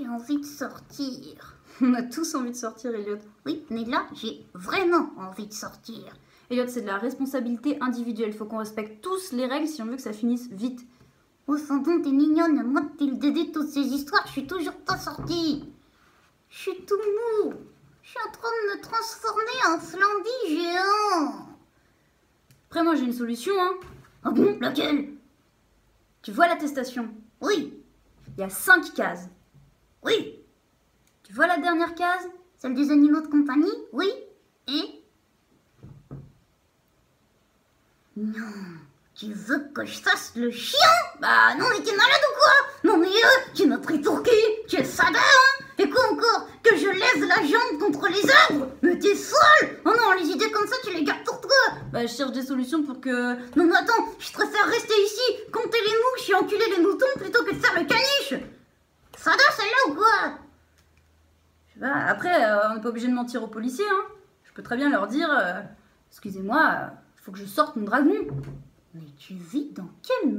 J'ai envie de sortir. On a tous envie de sortir, Elliot. Oui, mais là, j'ai vraiment envie de sortir. Elliot, c'est de la responsabilité individuelle. Faut qu'on respecte tous les règles si on veut que ça finisse vite. Oh, sans doute, t'es mignonne. Moi, depuis le début de toutes ces histoires, je suis toujours pas sortie. Je suis tout mou. Je suis en train de me transformer en flamby géant. Après, moi, j'ai une solution, hein. Ah bon Laquelle? Tu vois l'attestation? Oui, Il y a cinq cases. oui. Tu vois la dernière case Celle des animaux de compagnie Oui. Et? Non. Tu veux que je fasse le chien? Bah non, mais t'es malade ou quoi? Non mais euh, tu m'as pris pour qui? Tu es hein? Et quoi encore? Que je lève la jambe contre les arbres? Mais t'es folle! Oh non, les idées comme ça, tu les gardes pour toi! Bah, je cherche des solutions pour que. Non mais attends, je préfère rester ici, compter les mouches et enculer les moutons plutôt que de faire le caniche! Fada celle-là ou quoi? Après, euh, on n'est pas obligé de mentir aux policiers, hein. Je peux très bien leur dire euh, Excusez-moi, il faut que je sorte mon dragon. Mais tu vis dans quel